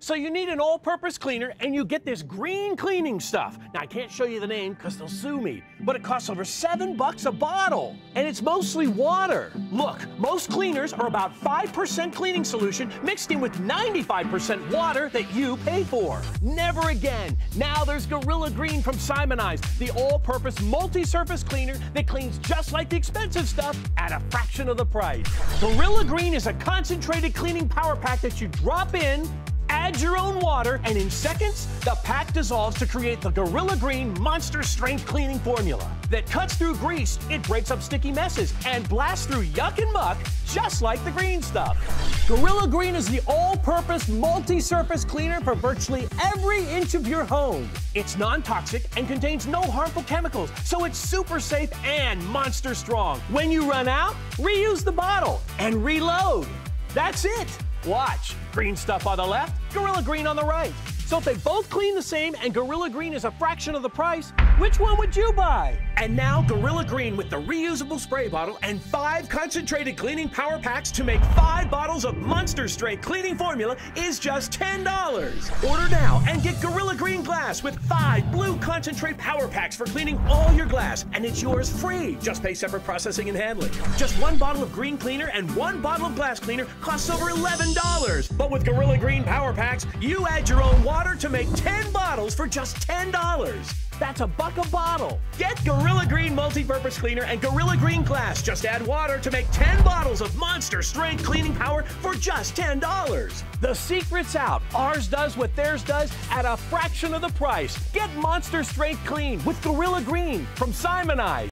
So you need an all-purpose cleaner and you get this green cleaning stuff. Now I can't show you the name because they'll sue me, but it costs over seven bucks a bottle. And it's mostly water. Look, most cleaners are about 5% cleaning solution mixed in with 95% water that you pay for. Never again. Now there's Gorilla Green from Simoniz, the all-purpose multi-surface cleaner that cleans just like the expensive stuff at a fraction of the price. Gorilla Green is a concentrated cleaning power pack that you drop in Add your own water, and in seconds, the pack dissolves to create the Gorilla Green Monster Strength Cleaning Formula that cuts through grease, it breaks up sticky messes, and blasts through yuck and muck just like the green stuff. Gorilla Green is the all-purpose multi-surface cleaner for virtually every inch of your home. It's non-toxic and contains no harmful chemicals, so it's super safe and monster strong. When you run out, reuse the bottle and reload. That's it. Watch. Green stuff on the left, Gorilla Green on the right. So if they both clean the same and Gorilla Green is a fraction of the price, which one would you buy? And now Gorilla Green with the reusable spray bottle and five concentrated cleaning power packs to make five bottles of Monster Strength cleaning formula is just $10. Order now and get Gorilla Green glass with five blue concentrate power packs for cleaning all your glass, and it's yours free. Just pay separate processing and handling. Just one bottle of green cleaner and one bottle of glass cleaner costs over $11. But with Gorilla Green power packs, you add your own water water to make 10 bottles for just $10. That's a buck a bottle. Get Gorilla Green multi-purpose cleaner and Gorilla Green glass. Just add water to make 10 bottles of monster strength cleaning power for just $10. The secret's out. Ours does what theirs does at a fraction of the price. Get monster strength clean with Gorilla Green from Simoniz.